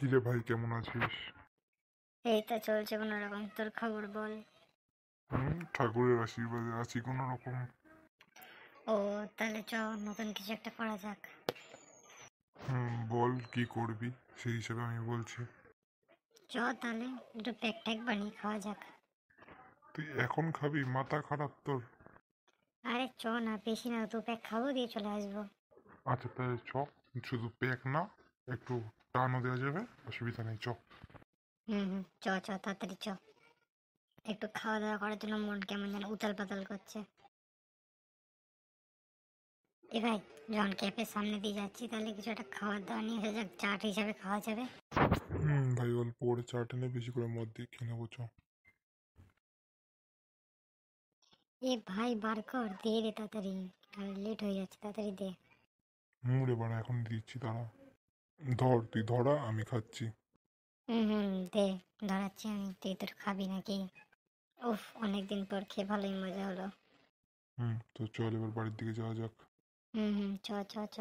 কিরে ভাই কেমন আছিস? এই তো চলছে কোনো রকম তোর খবর বল। হুম ঠাকুরের আশীর্বাদে আছি কোনো রকম ও তাহলে চ নতুন কিছু একটা করা যাক। হুম বল কি করবি? সেই হিসেবে আমি বলছি। চ তাহলে একটু প্যাক ট্যাক বানিয়ে খাওয়া যাক। তুই এখন খাবি? মাথা খারাপ তোর। আরে চ না বেশি না দু প্যাক খাব দিয়ে চলে আসব। আচ্ছা তাহলে চ। শুধু প্যাক না একটু টানও দেওয়া যাবে অসুবিধা নেই চ হুম হুম চ চ তাড়াতাড়ি চ। একটু খাওয়া দাওয়া করার জন্য মন কেমন যেন উতাল পাতাল করছে। এ ভাই যখন ক্যাফের সামনে দিয়ে যাচ্ছি তাহলে কিছু একটা খাবার দাওয়া নিয়ে যাক চাট হিসাবে খাওয়া যাবে। হুম ভাই অল্প করে চা টেনে বেশি করে মদ দিয়ে খেয়ে নেব চ। এ ভাই বার কর দে তাড়াতাড়ি। লেট হয়ে যাচ্ছে তাড়াতাড়ি দে। হুম রে বাড়া এখন দিচ্ছি তারা ধর তুই ধরা আমি খাচ্ছি। হুম হুম দে ধরাচ্ছি আমি তুই তোর খাবি নাকি? উফ অনেকদিন পর খেয়ে ভালোই মজা হলো। হুম তো চল এবার বাড়ির দিকে যাওয়া যাক। হুম হুম চ চ চ।